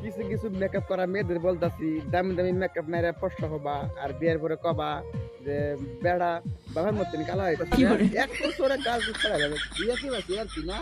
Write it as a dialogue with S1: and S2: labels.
S1: কিছু কিছু মেকআপ করা মেয়েদের বলতাছি দামি দামি মেকআপ মেরে ফসা হবা আর বিয়ের পরে কবা যে বেড়া বাবার মতন কালা হইতাছে। এক বছরে কাজ ছাড়া যাবে।
S2: কি আর কি না?